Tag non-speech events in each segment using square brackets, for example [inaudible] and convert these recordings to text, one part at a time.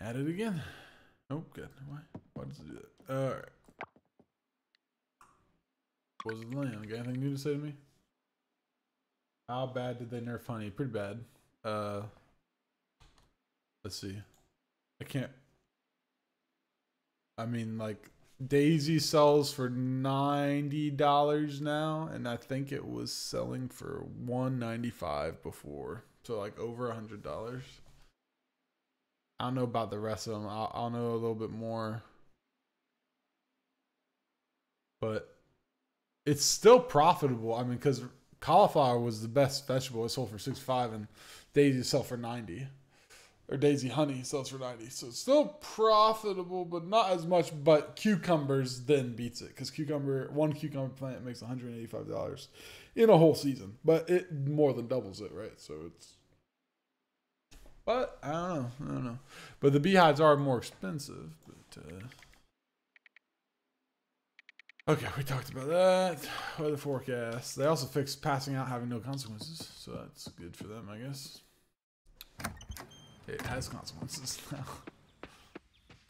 Add it again. Oh, good. Why? Why does it do that? All right. What was the land? Got anything new to say to me? How bad did they nerf honey? Pretty bad. Uh, let's see. I can't. I mean, like Daisy sells for ninety dollars now, and I think it was selling for one ninety five before, so like over a hundred dollars. I don't know about the rest of them. I'll, I'll know a little bit more, but it's still profitable. I mean, because cauliflower was the best vegetable. It sold for six five, and Daisy sell for ninety, or Daisy honey sells for ninety. So it's still profitable, but not as much. But cucumbers then beats it because cucumber one cucumber plant makes one hundred eighty five dollars in a whole season, but it more than doubles it, right? So it's. But I don't know. I don't know. But the beehives are more expensive. But uh, Okay, we talked about that. Weather forecast. They also fixed passing out having no consequences, so that's good for them, I guess. It has consequences [laughs] now.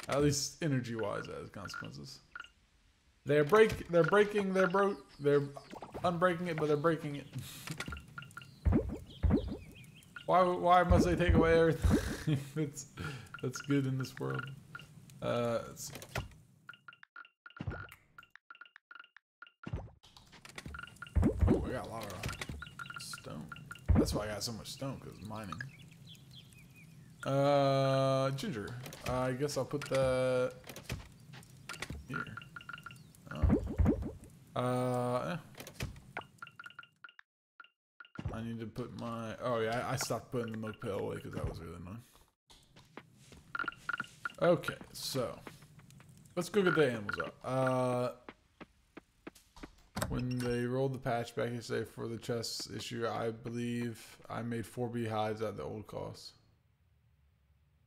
At least energy-wise, it has consequences. They're break. They're breaking. They're broke. They're unbreaking it, but they're breaking it. [laughs] why? Why must they take away everything? [laughs] that's that's good in this world. Uh. Oh, I got a lot of stone. That's why I got so much stone, because mining. Uh, ginger. Uh, I guess I'll put that here. Oh. Uh, eh. I need to put my. Oh yeah, I, stopped putting the milk pail away because that was really annoying. Okay, so let's go get the animals up. Uh, when they rolled the patch back yesterday for the chest issue, I believe I made four beehives at the old cost.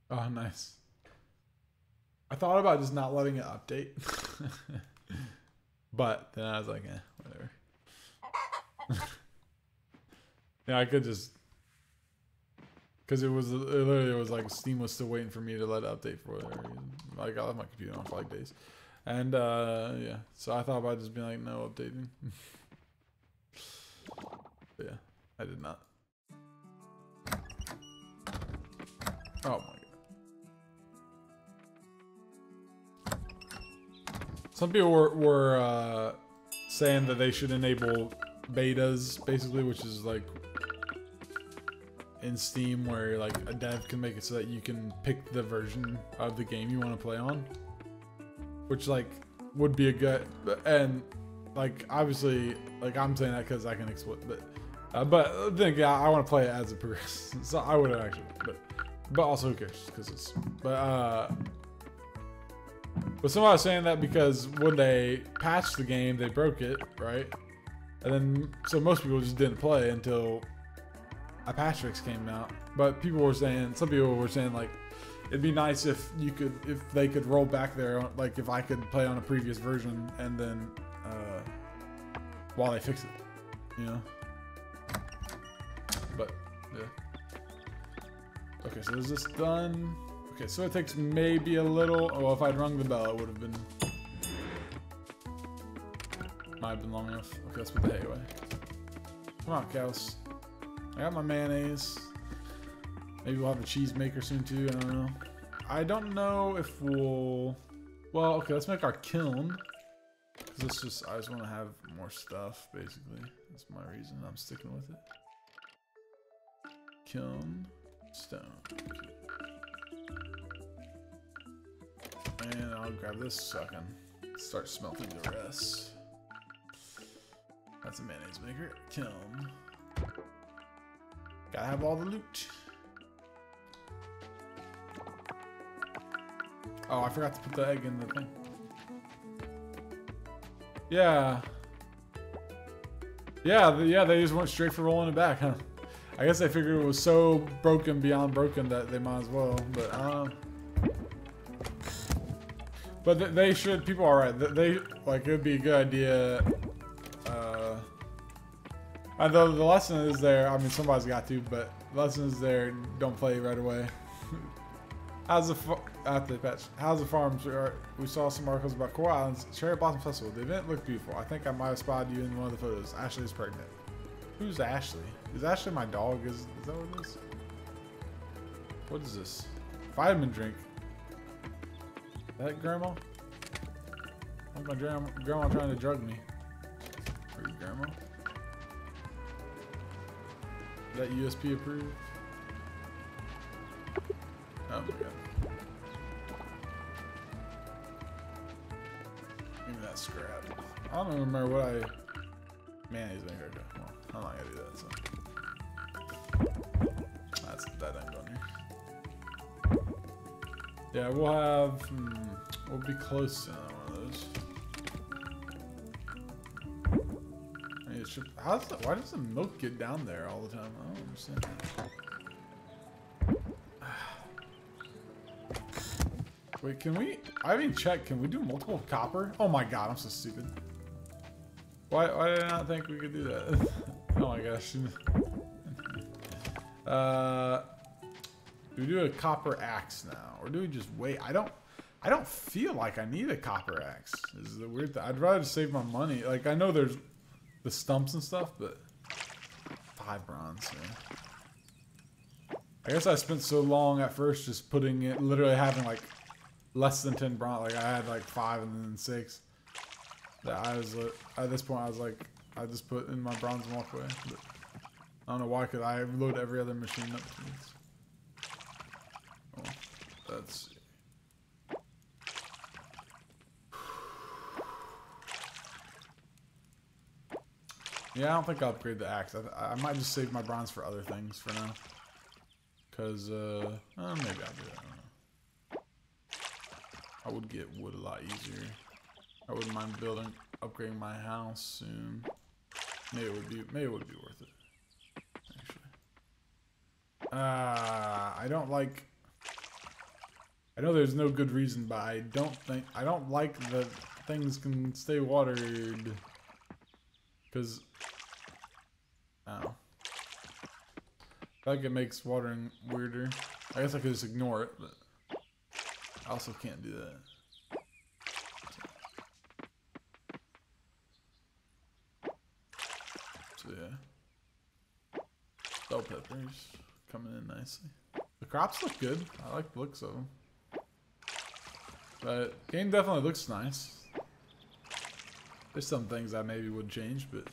Oh, [laughs] nice. I thought about just not letting it update. [laughs] but then I was like, eh, whatever. [laughs] yeah, I could just. Because it was it literally it was like Steam was still waiting for me to let it update for whatever reason. Like I left my computer on for like days. And uh, yeah, so I thought about just being like, no updating. [laughs] yeah, I did not. Oh my god. Some people were, were uh, saying that they should enable betas, basically, which is like in Steam where like a dev can make it so that you can pick the version of the game you want to play on which like would be a good and like obviously like I'm saying that because I can explain, but uh, but then yeah, I want to play it as it progresses, [laughs] so I would have actually, but but also who cares because it's but uh. But somebody was saying that because when they patched the game, they broke it, right? And then, so most people just didn't play until a patch fix came out. But people were saying, some people were saying like, it'd be nice if you could if they could roll back there like if i could play on a previous version and then uh while they fix it you know? But yeah. Okay so is this done? Okay so it takes maybe a little oh if i'd rung the bell it would have been might have been long enough. Okay let's put the hay away come on cows i got my mayonnaise Maybe we'll have a cheese maker soon too. I don't know. I don't know if we'll. Well, okay, let's make our kiln. Cause this just I just want to have more stuff. Basically, that's my reason I'm sticking with it. Kiln, stone. And I'll grab this can start smelting the rest. That's a mayonnaise maker. Kiln. Gotta have all the loot. Oh, I forgot to put the egg in the thing. Yeah. Yeah, yeah, they just went straight for rolling it back, huh? I guess they figured it was so broken beyond broken that they might as well, but um. But they should. People are right. They like it would be a good idea. Uh, although the lesson is there. I mean, somebody's got to, but the lesson is there. Don't play right away. [laughs] How's the after the patch? How's the farms? We saw some articles about Coral Islands Cherry Blossom Festival. The event looked beautiful. I think I might have spotted you in one of the photos. Ashley's pregnant. Who's Ashley? Is Ashley my dog? Is, is that what it is? What is this? Vitamin drink. Is that grandma? How's my grandma, grandma trying to drug me? That USP approved? Oh my god. Give me that scrap. I don't remember what I. Mayonnaise vinegar. Well, I'm not gonna do that. So that's that ain't going here. Yeah, we'll have. Hmm, we'll be close to one of those. Should, the, why does the milk get down there all the time? I don't understand. Wait, can we? I haven't checked. Can we do multiple copper? Oh my god, I'm so stupid. Why, why did I not think we could do that? [laughs] oh my gosh. [laughs] uh, do we do a copper axe now, or do we just wait? I don't. I don't feel like I need a copper axe. This is the weird thing. I'd rather save my money. Like I know there's the stumps and stuff, but five bronze. Man. I guess I spent so long at first just putting it, literally having like less than 10 bronze. Like I had like five and then six. That I was uh, at this point I was like I just put in my bronze and walk away. But I don't know why could I load every other machine up. Well, that's Yeah, I don't think I'll upgrade the axe. I, I might just save my bronze for other things for now. Cause uh, uh maybe I'll do that. I, I would get wood a lot easier. I wouldn't mind building, upgrading my house soon. Maybe it would be, maybe it would be worth it. Actually, uh, I don't like. I know there's no good reason, but I don't think I don't like that things can stay watered. Cause I don't know. I feel like it makes watering weirder. I guess I could just ignore it, but I also can't do that. So yeah. Bell peppers coming in nicely. The crops look good. I like the looks of them. But game definitely looks nice. There's some things I maybe would change, but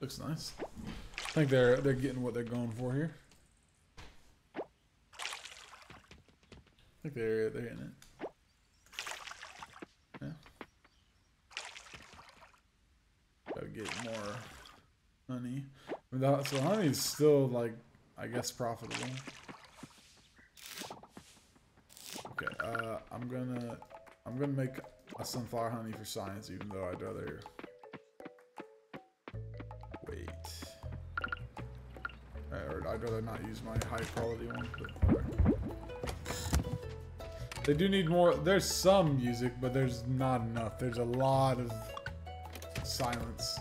looks nice. I think they're they're getting what they're going for here. I think they're they're in it. Yeah. Gotta get more honey. Mean, so honey's still like I guess profitable. Okay, uh, I'm gonna I'm gonna make a sunflower honey for science, even though I'd rather wait. Or I'd rather not use my high quality one. But they do need more. There's some music, but there's not enough. There's a lot of silence.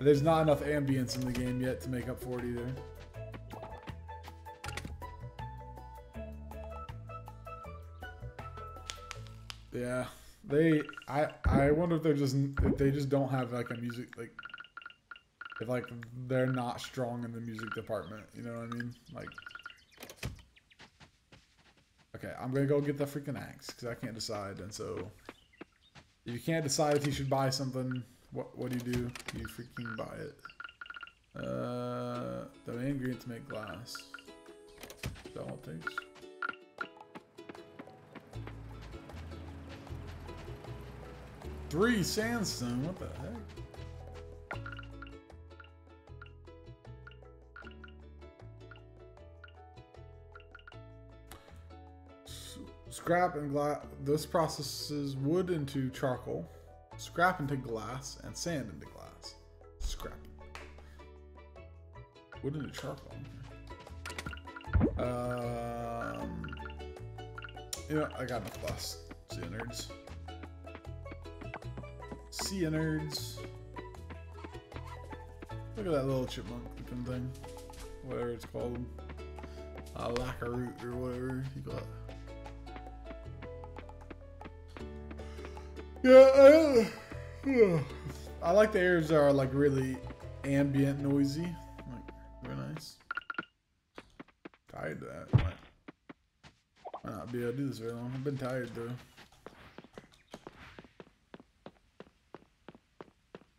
There's not enough ambience in the game yet to make up for it either. Yeah, they. I. I wonder if they're just if they just don't have like a music like. If like they're not strong in the music department, you know what I mean? Like. Okay, I'm gonna go get the freaking axe because I can't decide, and so. If you can't decide if you should buy something, what what do you do? You freaking buy it. Uh, the main ingredient to make glass. That all takes? Three sandstone. What the heck? Scrap and glass. This processes wood into charcoal, scrap into glass, and sand into glass. Scrap. Wood into charcoal. Um. You know, I got enough glass. See you, nerds. See nerds. Look at that little chipmunk looking thing. Whatever it's called. A uh, lackaroot or whatever you got. Yeah, I. [sighs] I like the airs that are like really ambient noisy. Like, very nice. Tired of that. Might, might not be able to do this very long. I've been tired though.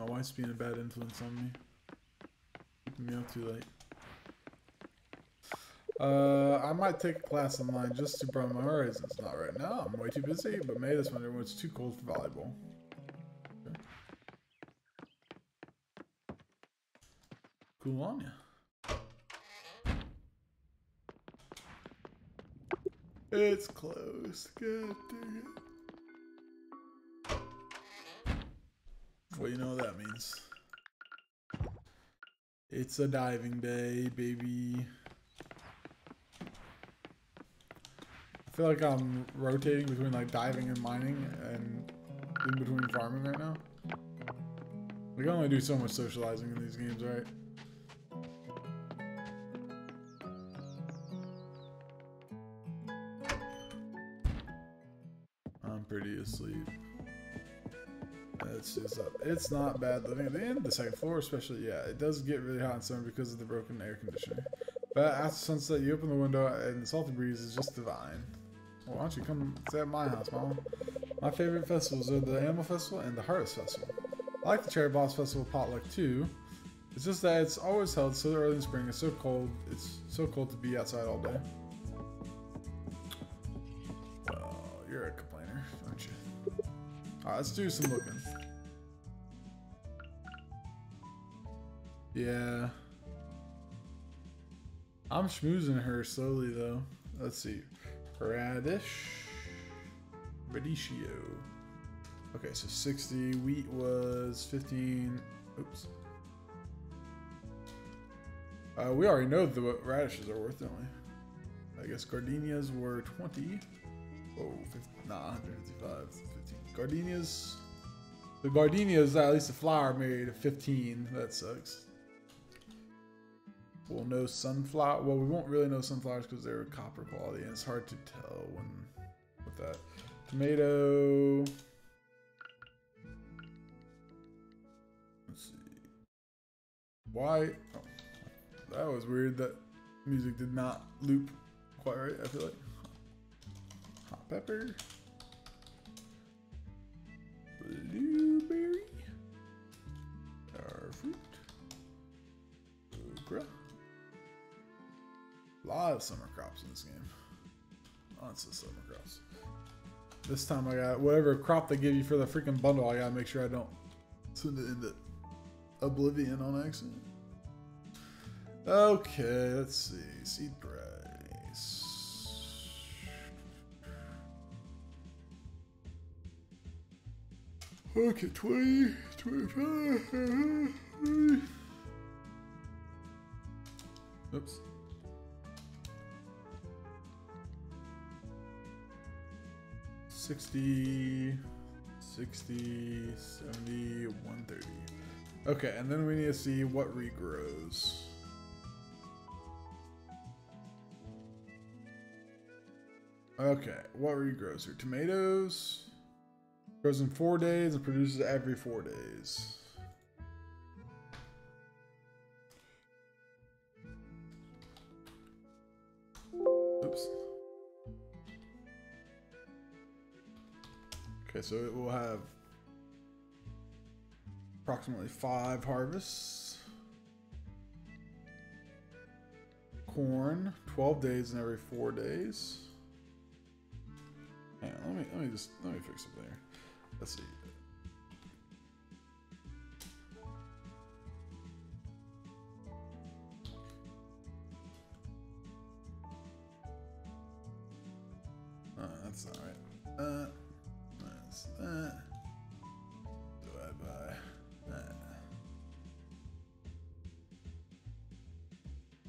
My wife's being a bad influence on me. Keeping me up too late. Uh, I might take a class online just to broaden my horizons. Not right now. I'm way too busy, but May this winter when it's too cold for volleyball. Okay. Cool on ya. It's close. God dang it. Well, you know what that means. It's a diving day, baby. I feel like I'm rotating between like diving and mining and in between farming right now. We can only do so much socializing in these games, right? It's not bad living at the end. The second floor, especially, yeah, it does get really hot in summer because of the broken air conditioner. But after sunset, you open the window and the salty breeze is just divine. Well, why don't you come stay at my house, Mama? My favorite festivals are the Animal Festival and the Harvest Festival. I like the Cherry Blossom Festival potluck too. It's just that it's always held so early in spring. It's so cold. It's so cold to be outside all day. Oh, you're a complainer, aren't you? Alright, let's do some looking. Yeah. I'm schmoozing her slowly though. Let's see. Radish. Radicchio. Okay, so 60. Wheat was 15. Oops. Uh, we already know the radishes are worth, don't we? I guess gardenias were 20. Oh, 50, nah, 155. 15. Gardenias. The gardenias, at least the flower, made 15. That sucks. We'll know sunflower. Well, we won't really know sunflowers because they're copper quality, and it's hard to tell when with that. Tomato. Let's see. Why? Oh, that was weird. That music did not loop quite right. I feel like hot pepper, blueberry, our fruit, okra. A lot of summer crops in this game. Lots of summer crops. This time I got whatever crop they give you for the freaking bundle, I gotta make sure I don't send it into oblivion on accident. Okay, let's see. Seed price. Okay, 20, 25. Oops. 60, 60, 70, 130. Okay, and then we need to see what regrows. Okay, what regrows here? Tomatoes grows in four days and produces every four days. Okay, so it will have approximately five harvests. Corn, 12 days in every four days. Hang on, let me let me just let me fix something there. Let's see. Uh, that's not right. Uh, Divide by that.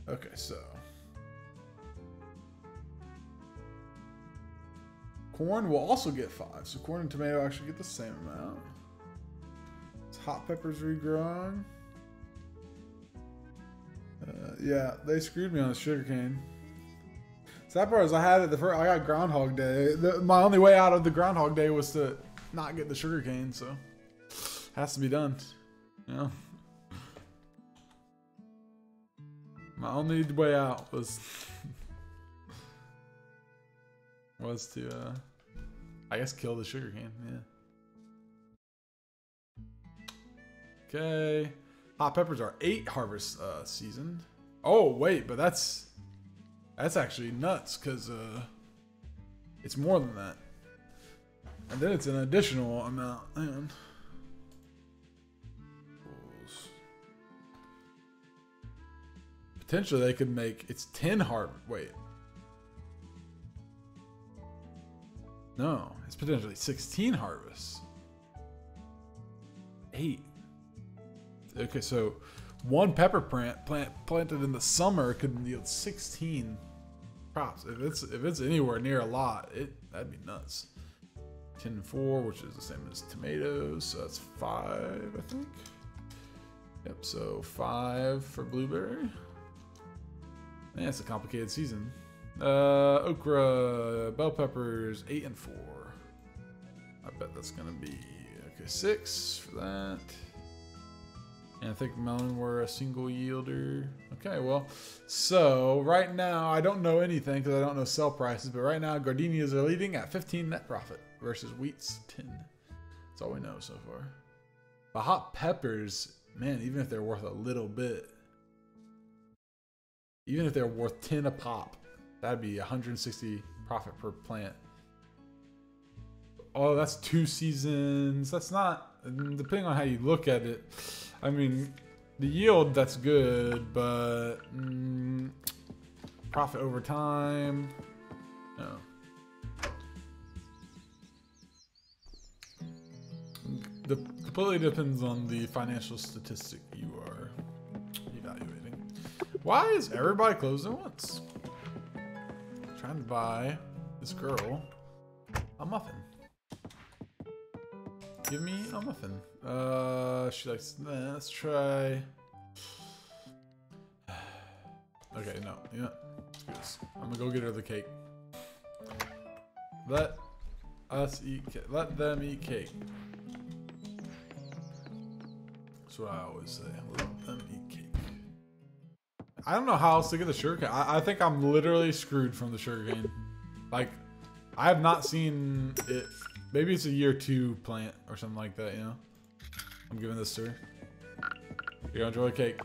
Okay, so. Corn will also get five, so corn and tomato actually get the same amount. It's hot peppers regrowing. Uh, yeah, they screwed me on the sugarcane. Sad part is I had it the first. I got Groundhog Day. The, my only way out of the Groundhog Day was to not get the sugar cane, so has to be done. Know. My only way out was [laughs] was to uh I guess kill the sugar cane, yeah. Okay. Hot peppers are eight harvest uh season. Oh wait, but that's that's actually nuts because uh it's more than that. And then it's an additional amount. And potentially they could make it's 10 hard wait. No, it's potentially 16 harvests. Eight. Okay, so one pepper plant plant planted in the summer could yield 16 crops. If it's if it's anywhere near a lot, it that'd be nuts. 10 4, which is the same as tomatoes, so that's five, I think. Yep, so five for blueberry. Yeah, it's a complicated season. Uh, okra, bell peppers, eight and four. I bet that's gonna be okay. Six for that. And I think melon were a single yielder. Okay, well, so right now I don't know anything because I don't know sell prices, but right now gardenias are leading at 15 net profit versus wheat's 10. That's all we know so far. But hot peppers, man, even if they're worth a little bit, even if they're worth 10 a pop, that'd be 160 profit per plant. Oh, that's two seasons. That's not, depending on how you look at it. I mean, the yield, that's good, but mm, profit over time, no. The, completely depends on the financial statistic you are evaluating. Why is everybody closed at once? I'm trying to buy this girl a muffin. Give me a muffin. Uh, she likes. Let's try. [sighs] Okay, no, yeah. I'm gonna go get her the cake. Let us eat. Let them eat cake. That's what I always say. Let them eat cake. I don't know how else to get the sugar cane. I, I think I'm literally screwed from the sugar cane. Like, I have not seen it. Maybe it's a year two plant or something like that, you know? I'm giving this to her. You enjoy the cake.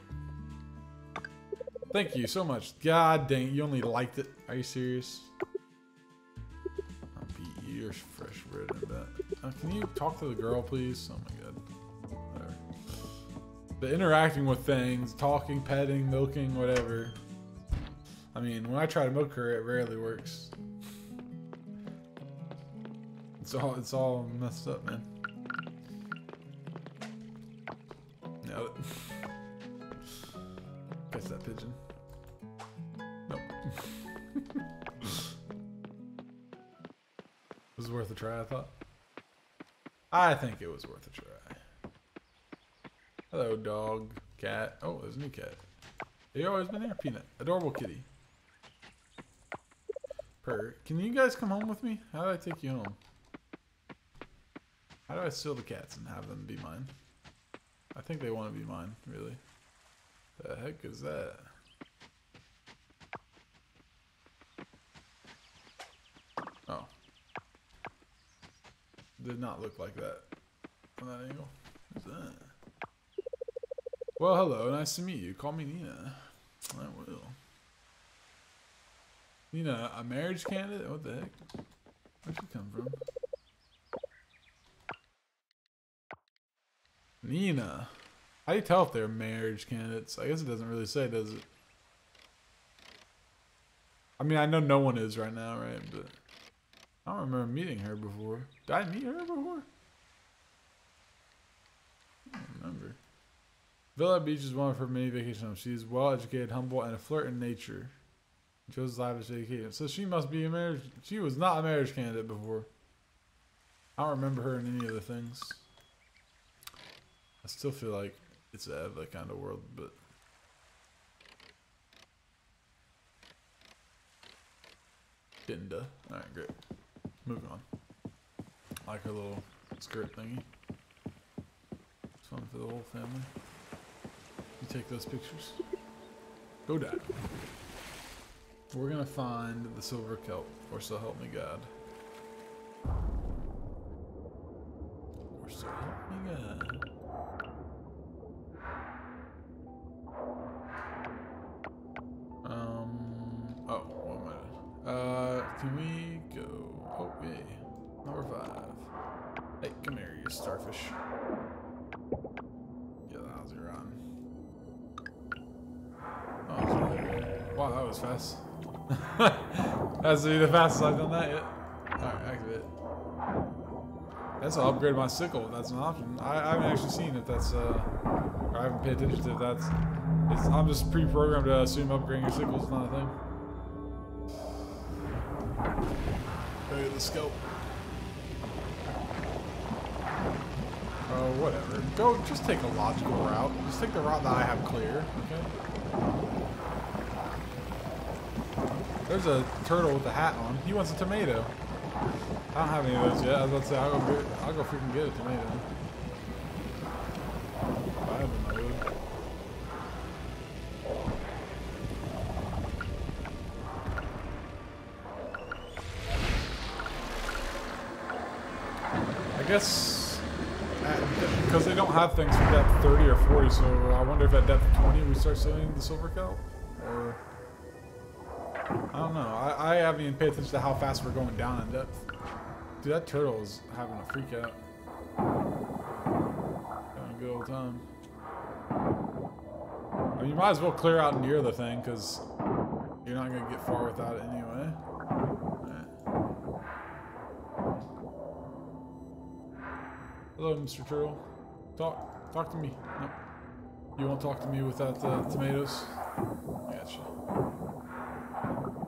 Thank you so much. God dang, you only liked it. Are you serious? I'll beat you. You're fresh bread in. Uh, can you talk to the girl, please? Oh my god. The interacting with things, talking, petting, milking, whatever. I mean, when I try to milk her, it rarely works. It's all it's all messed up, man. Nailed [laughs] it. That pigeon. Nope. [laughs] was it worth a try, I thought. I think it was worth a try. Hello, dog, cat. Oh, there's a new cat. Have you always been there? Peanut. Adorable kitty. Purr. Can you guys come home with me? How do I take you home? How do I steal the cats and have them be mine? I think they want to be mine, really. The heck is that? Oh. Did not look like that from that angle. Who's that? Well, hello. Nice to meet you. Call me Nina. I will. Nina, a marriage candidate? What the heck? Where'd she come from? Nina. How do you tell if they're marriage candidates? I guess it doesn't really say, does it? I mean, I know no one is right now, right? But I don't remember meeting her before. Did I meet her before? I don't remember. Villa Beach is one of her many vacation homes. She is well educated, humble, and a flirt in nature. Chose lavish education. So she must be a marriage. She was not a marriage candidate before. I don't remember her in any of the things. I still feel like it's a that kind of world, but Dinda. Alright, great. Moving on. I like her little skirt thingy. It's fun for the whole family. Take those pictures. Go dad. We're gonna find the silver kelp, or so help me God. Or so help me God. Um. Oh, one minute. Uh, can we go? Oh, yay. Number five. Hey, come here, you starfish. Yeah, how's your run? Oh, wow, that was fast. [laughs] That's the fastest I've done that yet. Alright, activate. That's to upgrade my sickle. That's an option. I, I haven't actually seen if that's, uh, I haven't paid attention to if that's, I'm just pre-programmed to assume upgrading your sickle is not a thing. At the scope. Oh, whatever. Go, just take a logical route. Just take the route that I have clear, okay? There's a turtle with a hat on. He wants a tomato. I don't have any of those yet. I was about to say, I'll go, get, I'll go freaking get a tomato. I guess because they don't have things for depth 30 or 40, so I wonder if at depth 20 we start selling the silver kelp, or I don't know. I, I haven't even paid attention to how fast we're going down in depth. Dude, that turtle is having a freak out. Having a good old time. I mean, you might as well clear out near the thing, because you're not going to get far without it anyway. Hello, Mr. Turtle. Talk, talk to me. Nope. You won't talk to me without the uh, tomatoes? I got you.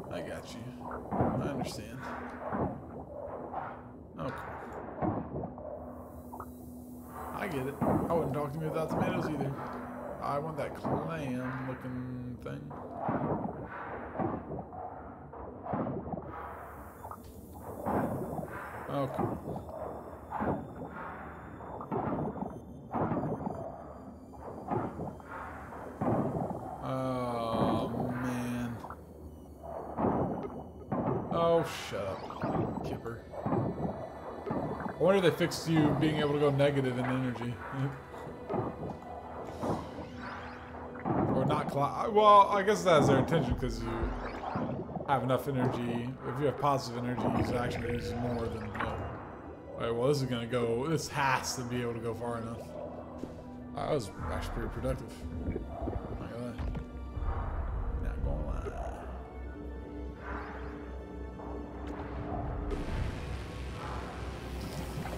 I got you. I understand. Okay. I get it. I wouldn't talk to me without tomatoes either. I want that clam looking thing. Okay. Oh, shut up, Kipper. I wonder if they fixed you being able to go negative in energy. [laughs] or not Well, I guess that's their intention because you have enough energy. If you have positive energy, you actually use more than. Know. Alright, well, this is gonna go. This has to be able to go far enough. That was actually pretty productive.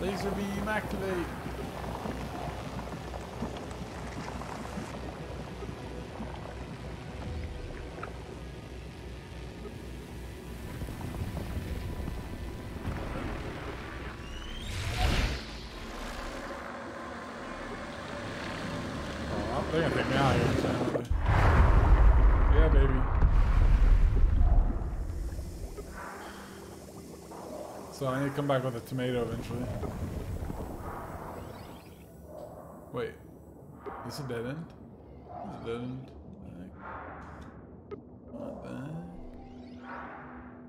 Laser beam activate. So I need to come back with a tomato eventually. Wait. Is a dead end? Is it dead end? Not bad.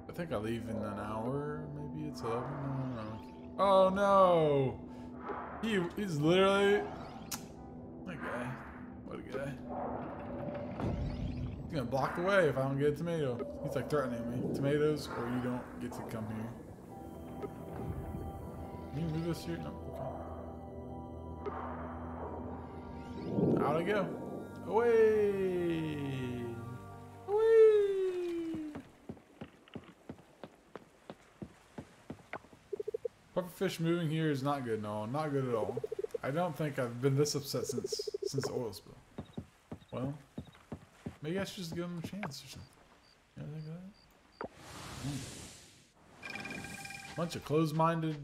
I think I leave in an hour. Maybe it's 11. I. Oh no! He is literally. A guy. What a guy. He's gonna block the way if I don't get a tomato. He's like threatening me. Tomatoes or you don't get to come here. Can you move this here? No. Okay. Out I go. Away. Away. Pufferfish moving here is not good. No, not good at all. I don't think I've been this upset since since the oil spill. Well, maybe I should just give him a chance or something. You of that? Hmm. Bunch of closed-minded.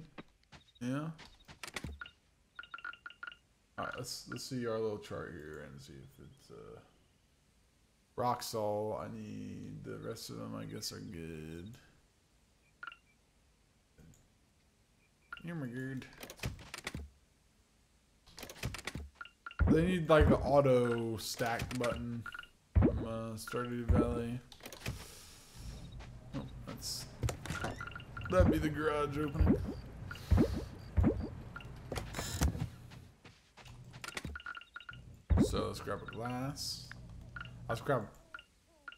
Yeah. Alright, let's let's see our little chart here and see if it's uh rock salt. I need the rest of them I guess are good. Here my good. They need like the auto stack button from uh, Stardew Valley. Oh, that's that'd be the garage opening. So let's grab a glass. Let's grab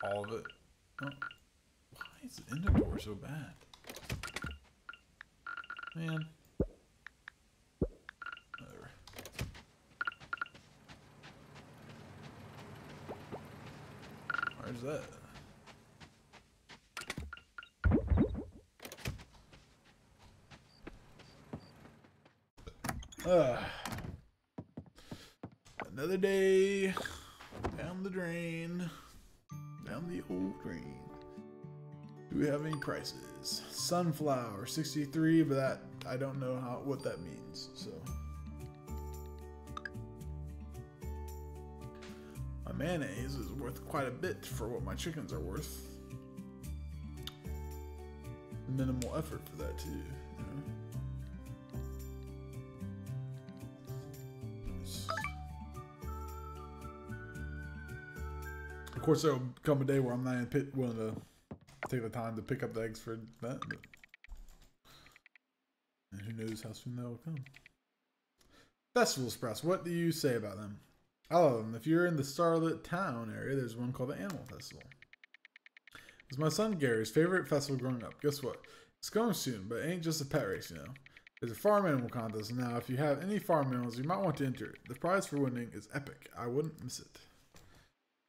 all of it. Oh, why is the ender door so bad? Man. Where's that? Ugh. Another day down the drain. Down the old drain. Do we have any prices? Sunflower 63, but that I don't know how what that means. So my mayonnaise is worth quite a bit for what my chickens are worth. Minimal effort for that too. Of course, there'll come a day where I'm not even pit- willing to take the time to pick up the eggs for that. But and who knows how soon that will come. Festival Express. What do you say about them? I love them. If you're in the Starlet Town area, there's one called the Animal Festival. It's my son Gary's favorite festival growing up. Guess what? It's going soon, but it ain't just a pet race, you know. There's a farm animal contest now. If you have any farm animals, you might want to enter it. The prize for winning is epic. I wouldn't miss it.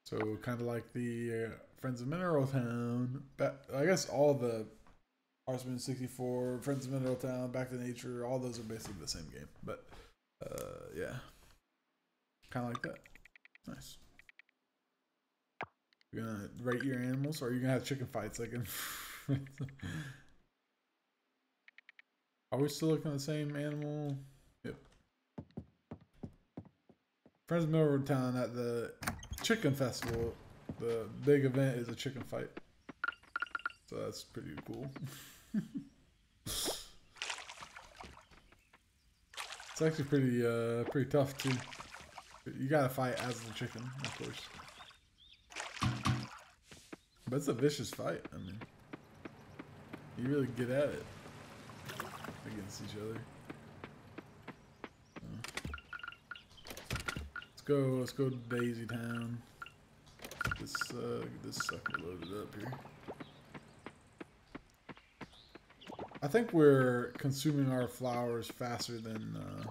So kind of like the uh, Friends of Mineral Town. But I guess all the Harvest Moon 64, Friends of Mineral Town, Back to Nature, all those are basically the same game. But uh, yeah, kind of like that. Nice. You're gonna rate your animals, or are you gonna have chicken fights like in? [laughs] are we still looking at the same animal? Yep. Friends of Mineral Town at the chicken festival. The big event is a chicken fight. So that's pretty cool. [laughs] it's actually pretty uh pretty tough too. You gotta fight as the chicken, of course. But it's a vicious fight. I mean, you really get at it against each other. Let's go. Let's go to Daisy Town. This uh, get this sucker loaded up here. I think we're consuming our flowers faster than uh,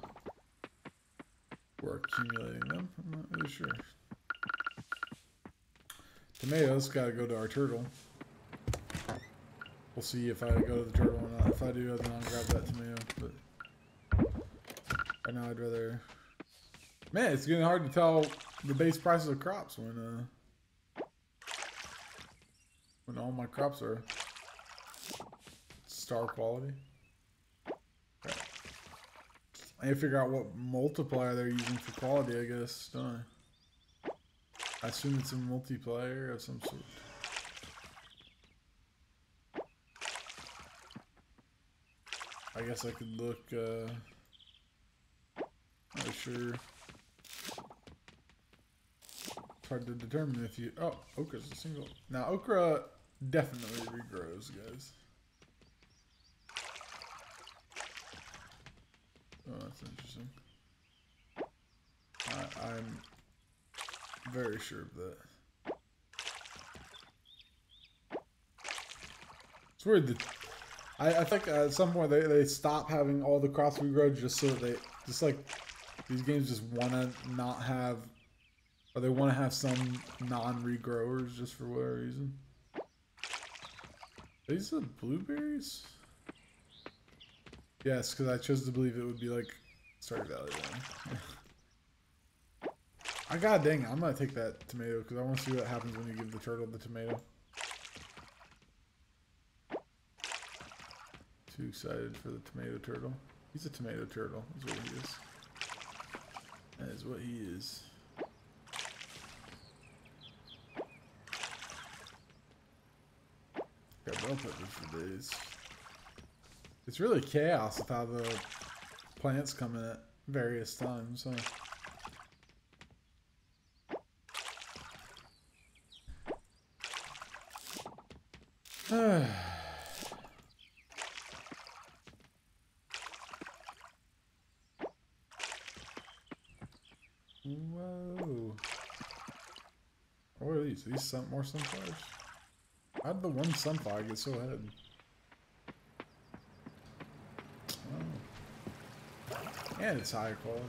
we're accumulating them. I'm not really sure. Tomatoes gotta go to our turtle. We'll see if I go to the turtle or not. If I do, then I'll grab that tomato. But right now, I'd rather. Man, it's getting hard to tell the base prices of crops when uh when all my crops are star quality. Okay. I need to figure out what multiplier they're using for quality, I guess, don't I? I assume it's a multiplier of some sort. I guess I could look, uh, not sure. It's hard to determine if you, oh, okra's a single. Now, okra definitely regrows, guys. Oh, that's interesting. I, I'm very sure of that. It's weird that I, I think at some point they, they stop having all the crops regrow just so that they just like these games just want to not have or they want to have some non-regrowers just for whatever reason. These are blueberries? Yes, because I chose to believe it would be like Stardew Valley then. I [laughs] ah, god dang it, I'm gonna take that tomato because I want to see what happens when you give the turtle the tomato. Too excited for the tomato turtle. He's a tomato turtle, is what he is. That is what he is. got well peppered for days. It's really chaos with how the plants come in at various times, huh? [sighs] Whoa. What are these? Are these some more sunflowers? How did the one sunflower get so ahead? Oh. And it's higher quality.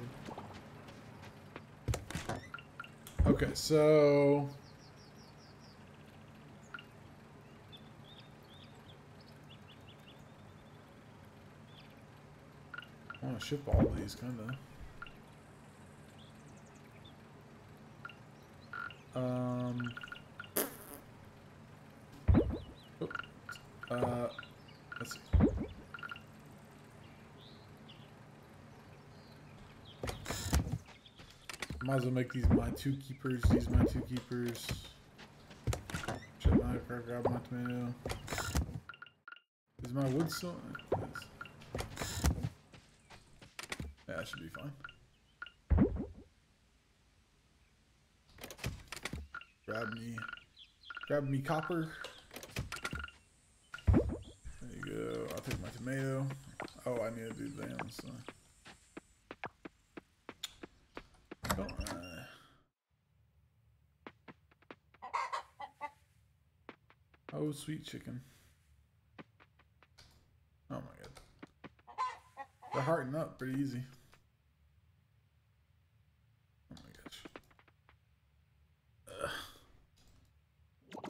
Okay, so I want to ship all these, kind of. Um. Uh, let's see. Might as well make these my two keepers. These my two keepers. Grab my tomato. Is my wood still? Yes. Yeah, that should be fine. Grab me, grab me copper. Tomato. Oh, I need to do them. So. Oh, sweet chicken. Oh my god. They're hearting up pretty easy. Oh my gosh. Ugh.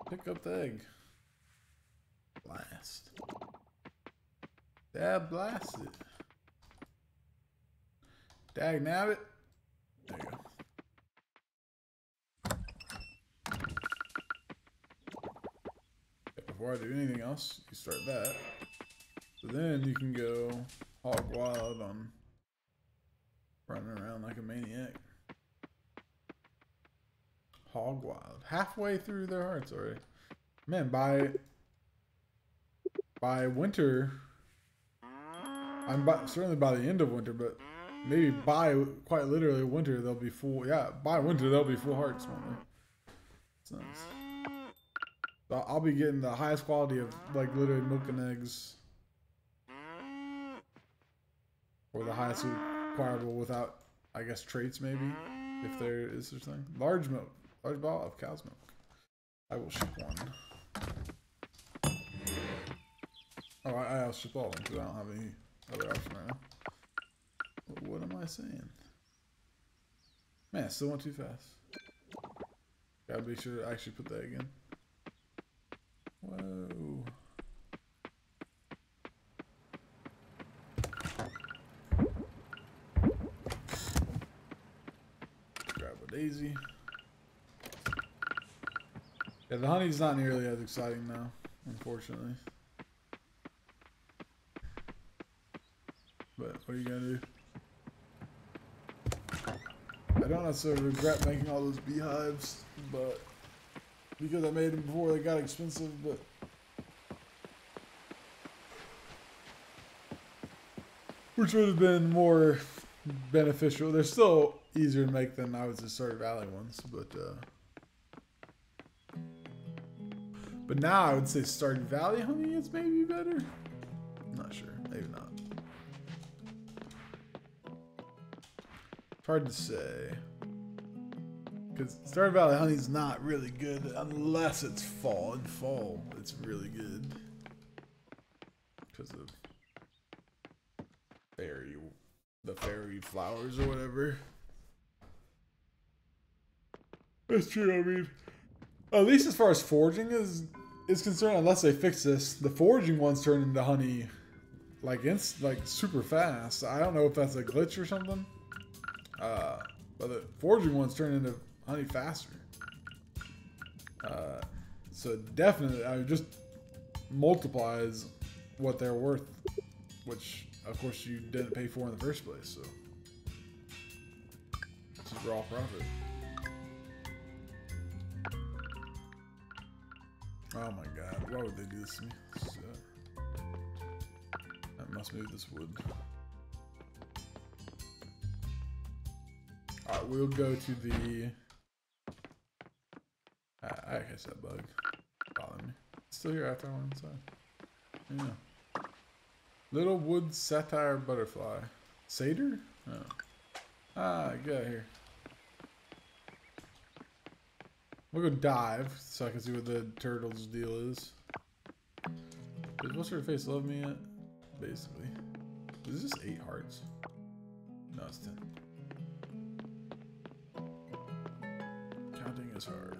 Pick up the egg. Blast it. Dag nabbit. There you go. Before I do anything else, you start that. So then you can go hog wild on running around like a maniac. Hog wild. Halfway through their hearts already. Man, by by winter I'm by, certainly by the end of winter, but maybe by quite literally winter they'll be full. Yeah, by winter they'll be full hearts. Won't they? So I'll be getting the highest quality of like literally milk and eggs, or the highest acquirable without, I guess, traits maybe, if there is such thing. Large milk, large bottle of cow's milk. I will ship one. Oh, I, I'll ship all of them because I don't have any right now. What am I saying? Man, I still went too fast. Gotta be sure to actually put that again. Whoa. Grab a daisy. Yeah, the honey's not nearly as exciting now, unfortunately. What are you gonna do? I don't necessarily regret making all those beehives, but because I made them before they got expensive, but which would have been more beneficial. They're still easier to make than I was the Stardew Valley ones, but uh, but now I would say Stardew Valley honey is maybe better. Not sure, maybe not. It's hard to say. Because Stardew Valley honey's not really good unless it's fall. In fall, it's really good. Because of fairy, the fairy flowers or whatever. That's true, I mean. At least as far as foraging is is concerned, unless they fix this, the foraging ones turn into honey like inst like super fast. I don't know if that's a glitch or something. Uh, but the foraging ones turn into honey faster. Uh, so definitely, I just multiplies what they're worth, which of course you didn't pay for in the first place. So this is raw profit. Oh my god, why would they do this to me? This is, uh, I must move this wood. Alright, we'll go to the... I guess that bug bothering me. still here after I went inside. Yeah. Little wood satire butterfly. Satyr? Oh. Ah, get out here. We'll go dive so I can see what the turtle's deal is. Does what's her face love me yet? Basically. Is this eight hearts? No, it's ten. Counting is hard.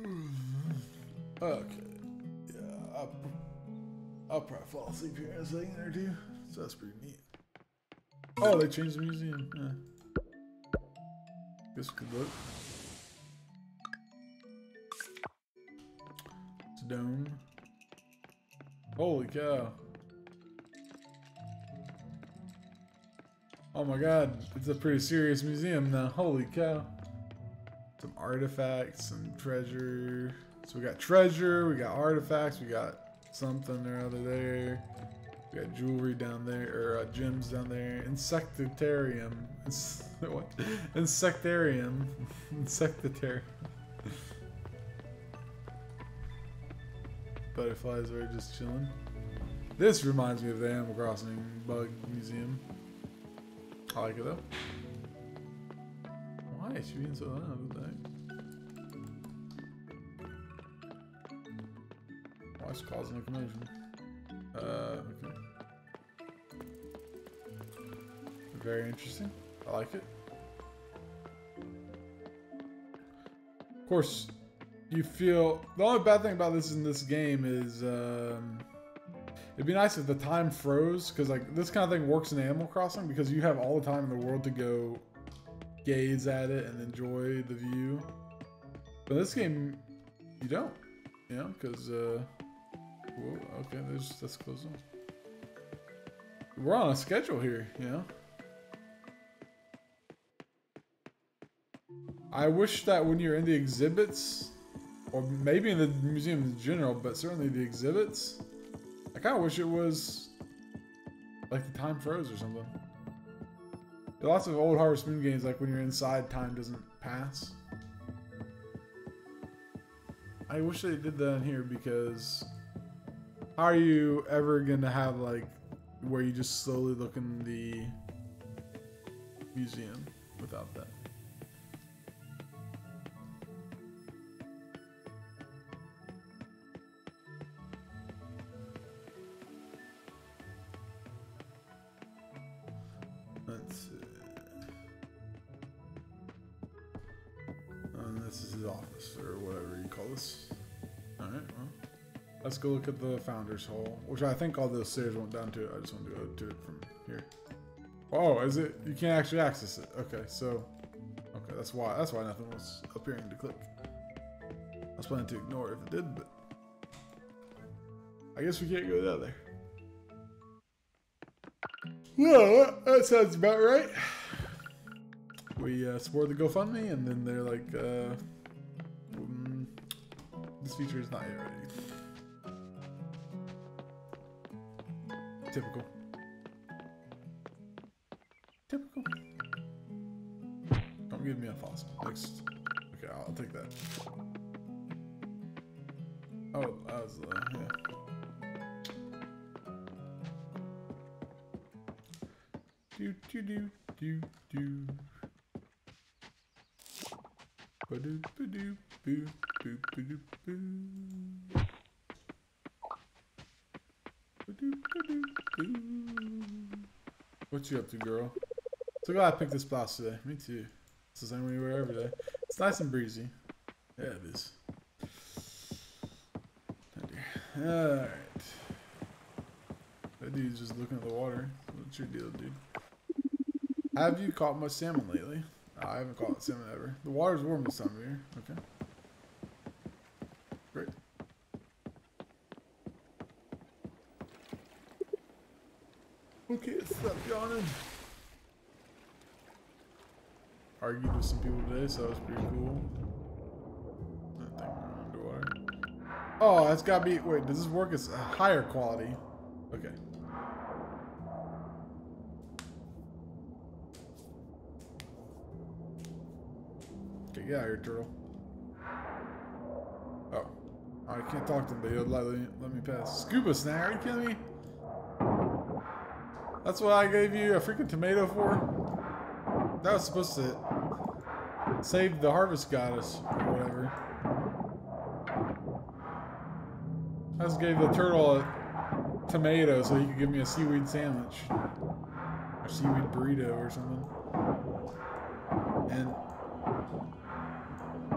Mm-hmm. Okay. Yeah, I'll, I'll probably fall asleep here in a second or two. So that's pretty neat. Oh, they changed the museum. Yeah. Guess we could look. It's a dome. Holy cow. Oh my god, it's a pretty serious museum now. Holy cow. Some artifacts some treasure. So we got treasure, we got artifacts, we got something or other there. We got jewelry down there, or uh, gems down there. Insectarium. [laughs] what? Insectarium. [laughs] Insectarium. Butterflies are just chilling. This reminds me of the Animal Crossing Bug Museum. So loud? What the heck? Why's causing a commotion? Uh, okay. Very interesting. I like it. Of course, you feel the only bad thing about this in this game is um, it'd be nice if the time froze because like this kind of thing works in Animal Crossing because you have all the time in the world to go gaze at it and enjoy the view. But this game, you don't, you know, because uh, whoa, okay, there's that's close on. We're on a schedule here, you know. I wish that when you're in the exhibits, or maybe in the museum in general, but certainly the exhibits, I kind of wish it was like the time froze or something. Lots of old Harvest Moon games, like when you're inside, time doesn't pass. I wish they did that in here because how are you ever gonna have like where you just slowly look in the museum without that? His office, or whatever you call this. Alright, well. Let's go look at the Founder's Hall, which I think all those stairs went down to. I just want to go to it from here. Oh, is it? You can't actually access it. Okay, so... Okay, that's why That's why nothing was appearing to click. I was planning to ignore it if it did, but... I guess we can't go down there. Well, that sounds about right. We uh, supported the GoFundMe, and then they're like, uh, this feature is not yet ready. Typical. You up to, girl? So glad I picked this blouse today. Me too. It's the same you wear every day. It's nice and breezy. Yeah, it is. Oh. Alright. That dude's just looking at the water. What's your deal, dude? Have you caught much salmon lately? I haven't caught salmon ever. The water's warm this time of year. Okay. Great. Okay, yawning. Argued with some people today, so that was pretty cool. Oh, that's gotta be. Wait, does this work as a higher quality? Okay. Get out of here, turtle. Oh. I can't talk to him, but he'll let me, let me pass. Scuba snare, are you kidding me? That's what I gave you a freaking tomato for? That was supposed to save the harvest goddess or whatever. I just gave the turtle a tomato so he could give me a seaweed sandwich. Or seaweed burrito or something. And,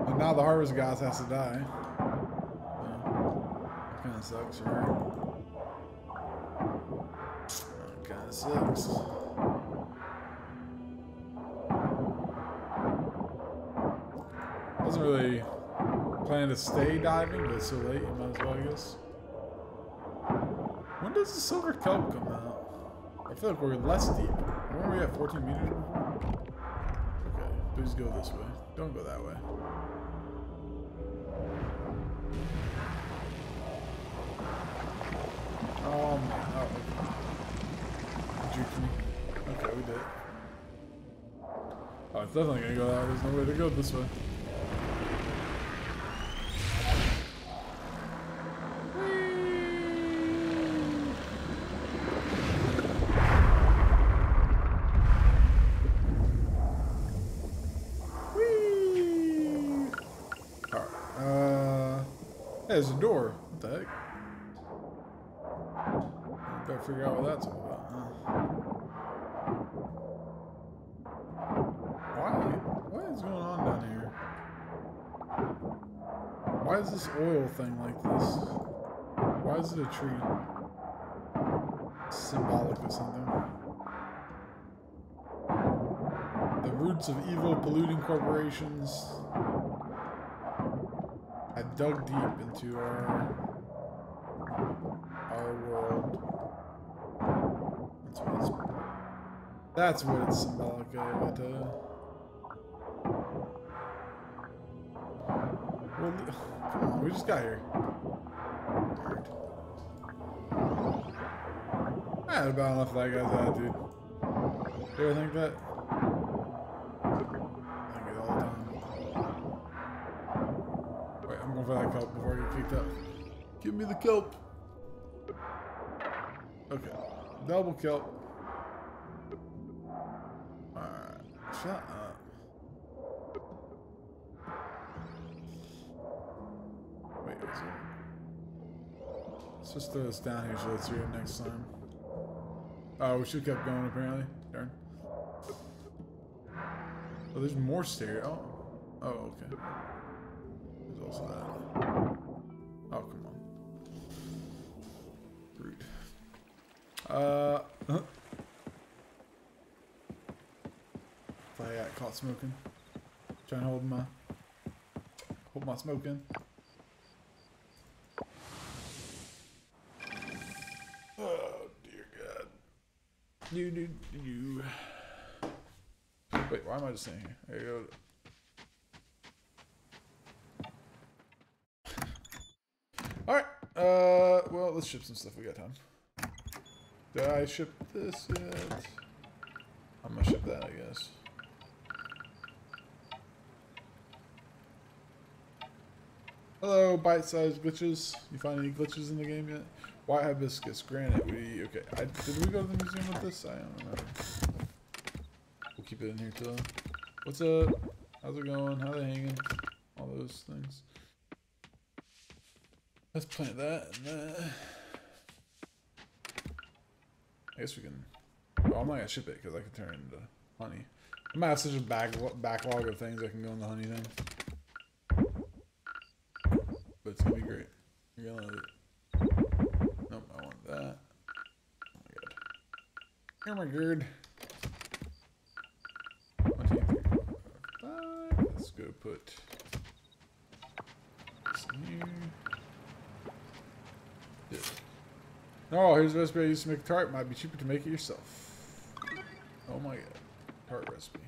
and now the harvest goddess has to die. that kind of sucks, right? Kind. Wasn't really planning to stay diving, but it's so late, might as well, I guess. When does the silver kelp come out? I feel like we're less deep. Weren't we at 14 meters before? Okay, please go this way. Don't go that way. Oh okay. We did. Oh, it's definitely gonna go that way. There's no way to go this way. Uh, there's a door. What the heck? Gotta figure out what that's all about. Oil thing like this? Why is it a tree? Symbolic of something. The roots of evil polluting corporations have dug deep into our our world. That's what it's, that's what it's symbolic of. Well, come on, we just got here. Weird. I had about enough of that guy's attitude. You ever think that? I think it all the time. Wait, I'm going for that kelp before I get kicked out. Give me the kelp. Okay. Double kelp. Alright. Shut up. Just throw this down here so let's see it next time. Oh, we should have kept going apparently. Darn. Oh, there's more stairs. Oh. Oh, okay. There's also that. Oh, come on. Rude. Uh. Huh. I got caught smoking. Trying to hold my. Hold my smoke in. Oh, dear God. Wait, why am I just saying here? There you go. Alright, uh, well, let's ship some stuff. We got time. Did I ship this yet? I'm gonna ship that, I guess. Hello, bite-sized glitches. You find any glitches in the game yet? White hibiscus, granite. We okay. I, did we go to the museum with this? I don't remember. We'll keep it in here till. What's up? How's it going? How they hanging? All those things. Let's plant that and that. I guess we can. Oh, I'm not gonna ship it because I can turn it into honey. I might have such a back backlog of things that can go in the honey thing. God. One, two, three, four, five. Let's go put this in here. This. Oh, here's the recipe I used to make tart. Might be cheaper to make it yourself. Oh my god. Tart recipe.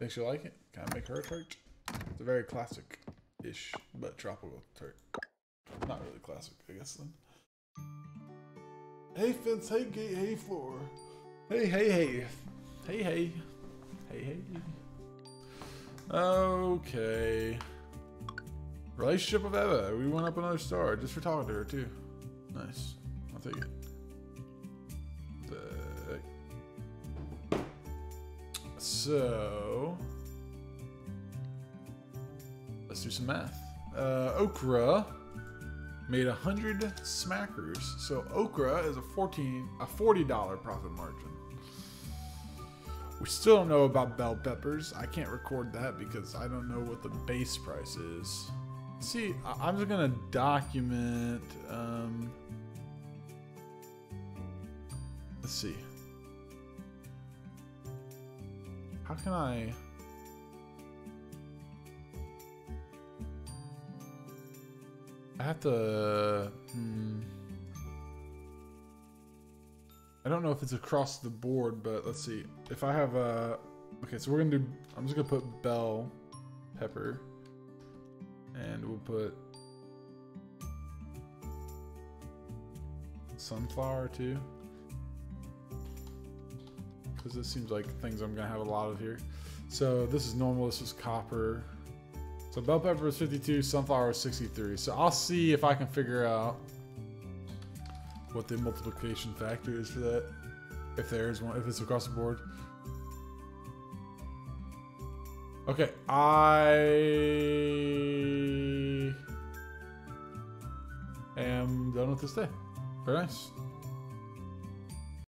Think you like it? Can I make her a tart? It's a very classic-ish, but tropical tart. Not really classic, I guess then. Hey fence, hey gate, hey floor. Hey, hey, hey. Hey, hey. Hey, hey. Okay. Relationship of Eva. We went up another star just for talking to her too. Nice. I'll take it. The- So let's do some math. Uh, Okra made a hundred smackers. So Okra is a fourteen a forty dollar profit margin. We still don't know about bell peppers. I can't record that because I don't know what the base price is. See, I'm just gonna document. Um, let's see. How can I? I have to. Hmm. I don't know if it's across the board, but let's see. If I have a. Okay, so we're gonna do. I'm just gonna put bell pepper. And we'll put. Sunflower too. Because this seems like things I'm gonna have a lot of here. So this is normal, this is copper. So bell pepper is 52, sunflower is 63. So I'll see if I can figure out what the multiplication factor is for that. If there is one, if it's across the board. Okay, I am done with this day. Very nice.